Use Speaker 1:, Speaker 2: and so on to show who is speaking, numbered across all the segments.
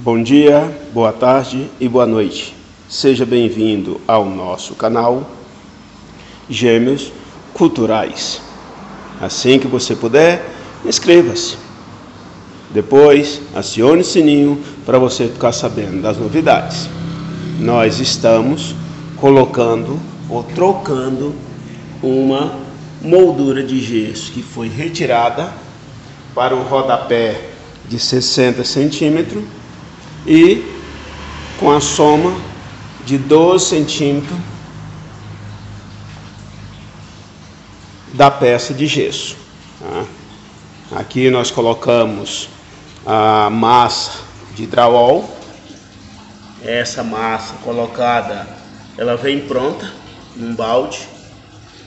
Speaker 1: Bom dia, boa tarde e boa noite. Seja bem-vindo ao nosso canal Gêmeos Culturais. Assim que você puder, inscreva-se. Depois, acione o sininho para você ficar sabendo das novidades. Nós estamos colocando ou trocando uma moldura de gesso que foi retirada para o rodapé de 60 centímetros e com a soma de 12 centímetros da peça de gesso. Tá? Aqui nós colocamos a massa de drywall. Essa massa colocada, ela vem pronta num balde.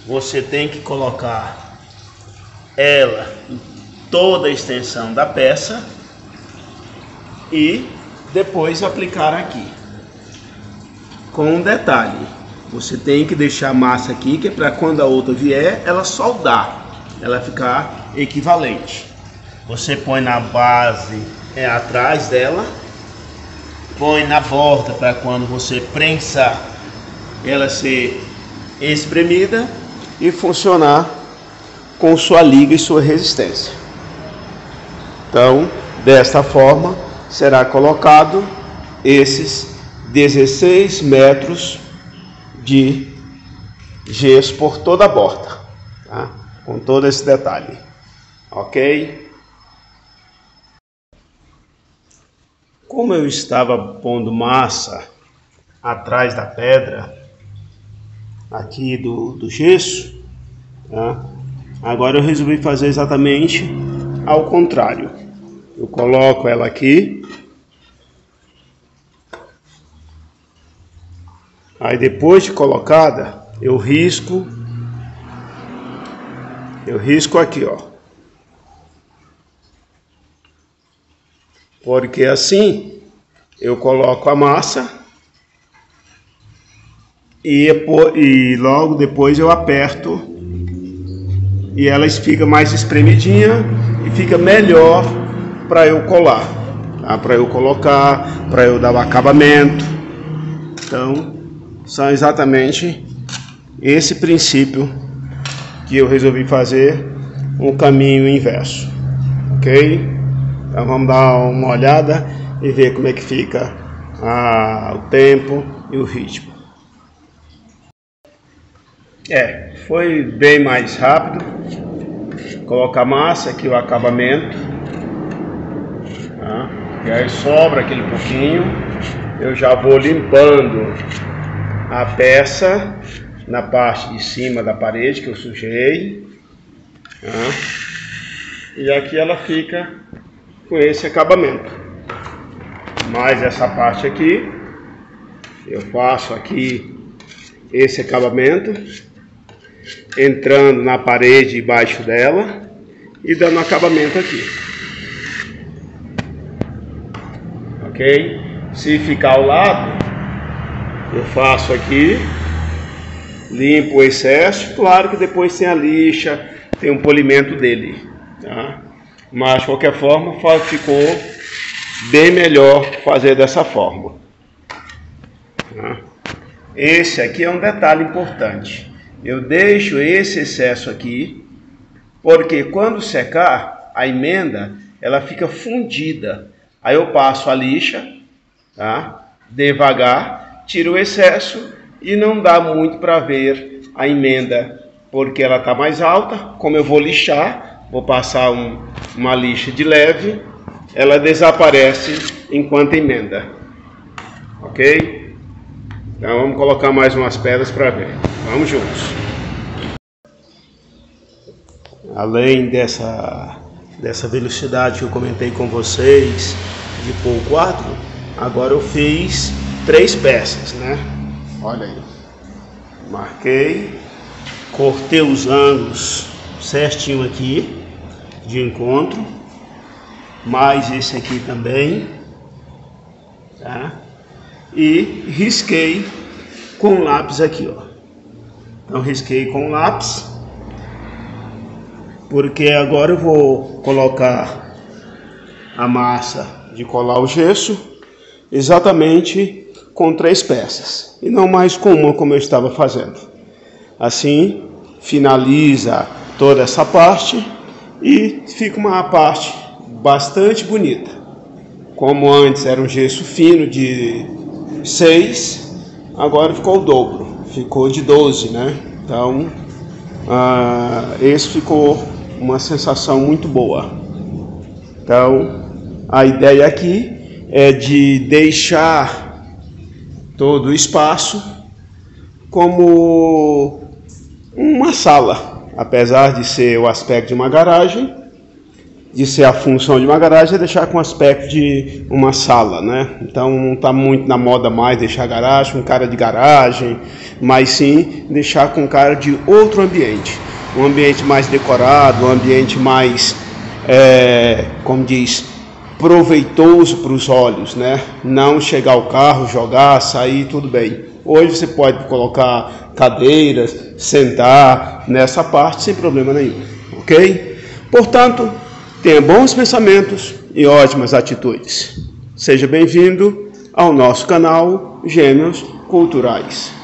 Speaker 1: Você tem que colocar ela em toda a extensão da peça e depois aplicar aqui. Com um detalhe, você tem que deixar a massa aqui, que é para quando a outra vier, ela soldar, ela ficar equivalente. Você põe na base é, atrás dela, põe na borda para quando você prensar ela ser espremida e funcionar com sua liga e sua resistência. Então, desta forma, será colocado esses 16 metros de gesso por toda a borda, tá? com todo esse detalhe, ok? Como eu estava pondo massa atrás da pedra, aqui do, do gesso, tá? agora eu resolvi fazer exatamente ao contrário. Eu coloco ela aqui. Aí depois de colocada, eu risco. Eu risco aqui, ó. Porque assim eu coloco a massa e, e logo depois eu aperto e ela fica mais espremidinha e fica melhor para eu colar, tá? para eu colocar, para eu dar o acabamento. Então, são exatamente esse princípio que eu resolvi fazer um caminho inverso, ok? Então vamos dar uma olhada e ver como é que fica a, o tempo e o ritmo. É, foi bem mais rápido. Coloca a massa aqui o acabamento? E aí sobra aquele pouquinho, eu já vou limpando a peça na parte de cima da parede que eu sujei. Tá? E aqui ela fica com esse acabamento. Mais essa parte aqui, eu faço aqui esse acabamento, entrando na parede embaixo dela e dando acabamento aqui. Ok? Se ficar ao lado, eu faço aqui, limpo o excesso, claro que depois tem a lixa, tem um polimento dele, tá? Mas de qualquer forma ficou bem melhor fazer dessa forma. Tá? Esse aqui é um detalhe importante. Eu deixo esse excesso aqui, porque quando secar a emenda, ela fica fundida. Aí eu passo a lixa, tá? Devagar, tiro o excesso e não dá muito para ver a emenda, porque ela está mais alta. Como eu vou lixar, vou passar um, uma lixa de leve, ela desaparece enquanto emenda. Ok? Então vamos colocar mais umas pedras para ver. Vamos juntos. Além dessa dessa velocidade que eu comentei com vocês de pôr o quadro, agora eu fiz três peças, né? Olha aí. Marquei, cortei os ângulos certinho aqui de encontro, mais esse aqui também, tá? E risquei com lápis aqui, ó. Então risquei com lápis porque agora eu vou colocar a massa de colar o gesso exatamente com três peças e não mais com uma como eu estava fazendo. Assim, finaliza toda essa parte e fica uma parte bastante bonita. Como antes era um gesso fino de 6, agora ficou o dobro, ficou de 12, né? Então, ah, esse ficou uma sensação muito boa. Então, a ideia aqui é de deixar todo o espaço como uma sala, apesar de ser o aspecto de uma garagem, de ser a função de uma garagem é deixar com aspecto de uma sala, né? Então não está muito na moda mais deixar garagem com cara de garagem, mas sim deixar com cara de outro ambiente, um ambiente mais decorado, um ambiente mais, é, como diz, proveitoso para os olhos, né? Não chegar ao carro, jogar, sair, tudo bem. Hoje você pode colocar cadeiras, sentar nessa parte sem problema nenhum, ok? Portanto, Tenha bons pensamentos e ótimas atitudes. Seja bem-vindo ao nosso canal Gênios Culturais.